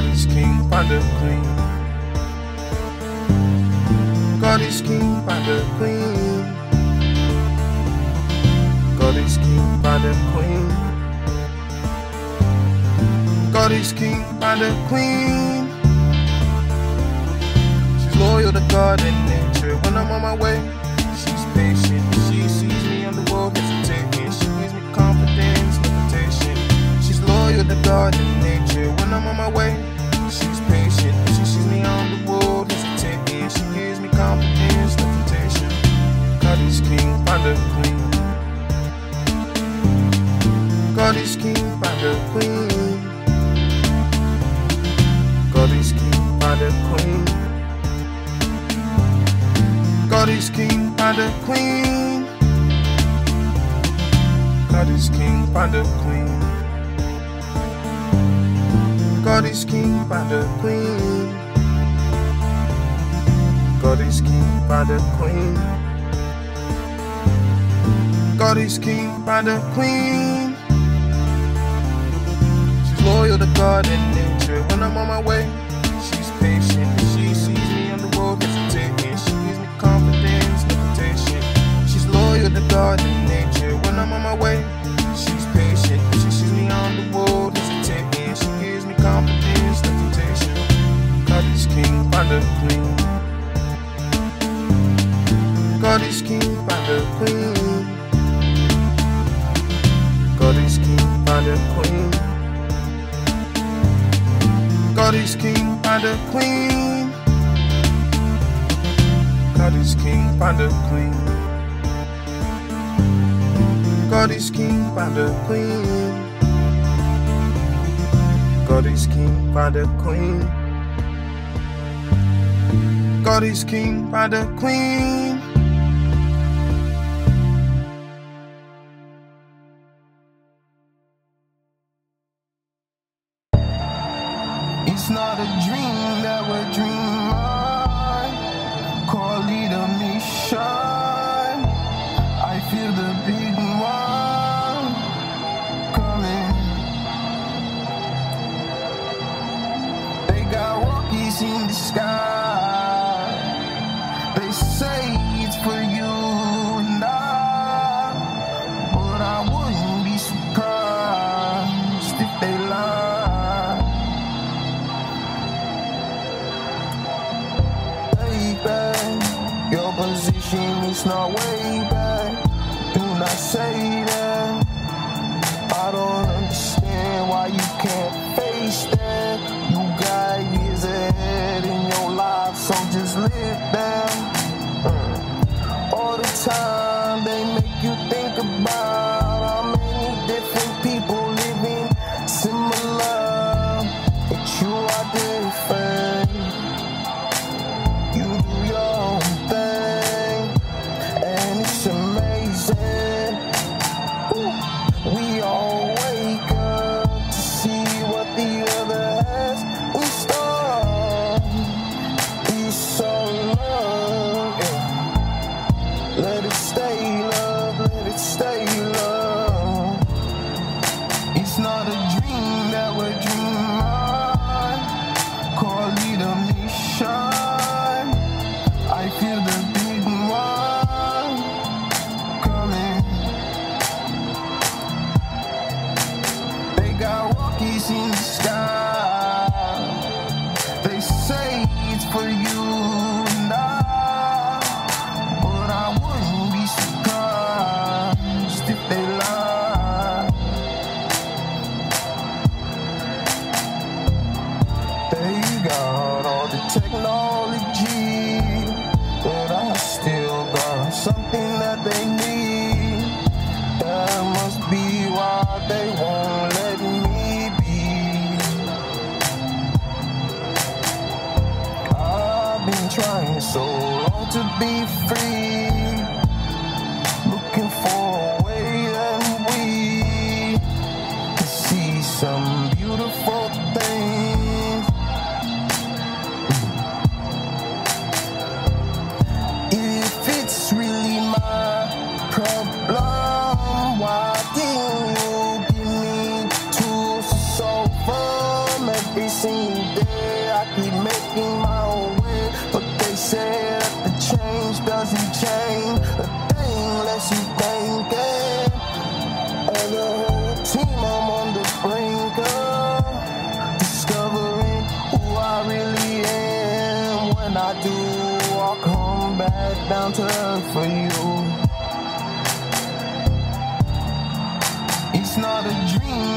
God is king, find a queen. God is king, find a queen. God is king, find a queen. God is king, find a queen. She's loyal to God and nature. When I'm on my way, she's patient. She sees me on the road hesitating. She gives me confidence, limitation. She's loyal to God a queen. God is king, find a queen. God is king, find a queen. God is king, find a queen. God is king, find a queen. God is king, find a queen. God is king, find a queen. God is king, find a queen. She's loyal to God and nature. When I'm on my way, she's patient. She sees me on the road hesitating. She gives me confidence, limitation. She's loyal to God and nature. When I'm on my way, she's patient. She sees me on the road hesitating. She gives me confidence, limitation. God is king, find a queen. God is king, find a queen. Find a queen. God is king, find a queen. God is king, find a queen. God is king, find a queen. God is king, find a queen. God is king, find a queen. It's not a dream that we're dreaming. Call it a mission. I feel the big one coming. They got walkies in the sky. Position is not way back. Do not say that. I don't understand why you can't say the sky. They say it's for you and I, but I wouldn't be surprised if they lie. They got all the technology, but I still got something that they need. That must be why they been trying so long to be free, looking for a way that we can see some head down to earth for you. It's not a dream.